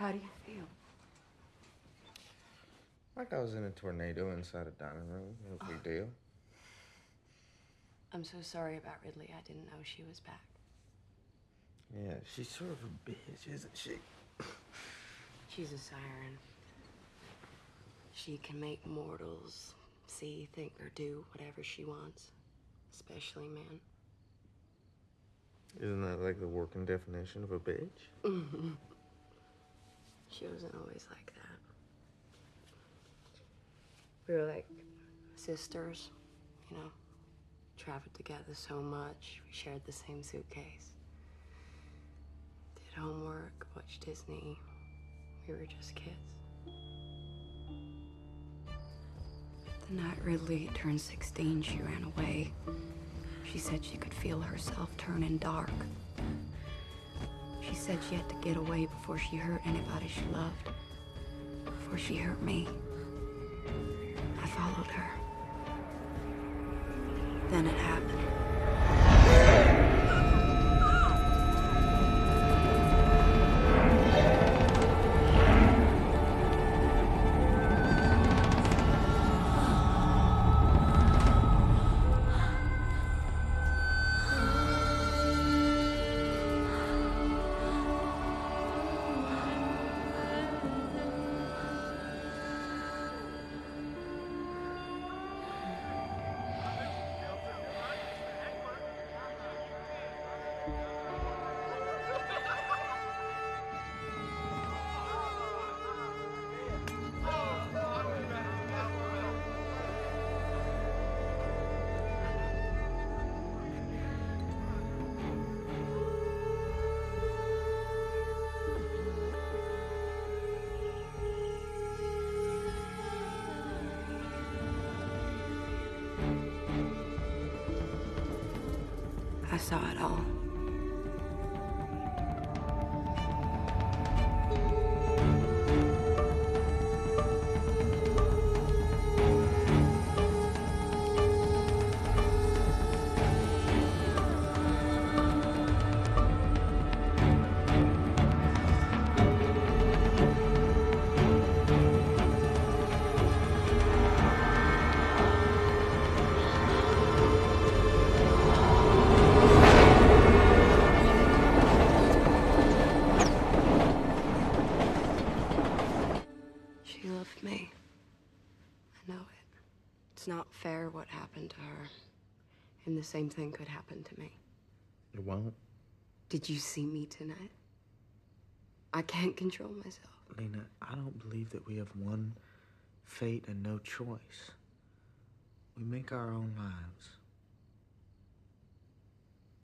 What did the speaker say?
How do you feel? Like I was in a tornado inside a dining room. No big oh. deal. I'm so sorry about Ridley. I didn't know she was back. Yeah, she's sort of a bitch, isn't she? She's a siren. She can make mortals see, think, or do whatever she wants, especially men. Isn't that like the working definition of a bitch? She wasn't always like that. We were like sisters, you know, traveled together so much. We shared the same suitcase. Did homework, watched Disney. We were just kids. The night Ridley turned 16, she ran away. She said she could feel herself turning dark. She said she had to get away before she hurt anybody she loved. Before she hurt me. I followed her. Then it happened. Saw it all. She loved me. I know it. It's not fair what happened to her. And the same thing could happen to me. It won't. Did you see me tonight? I can't control myself. Lena, I don't believe that we have one fate and no choice. We make our own lives.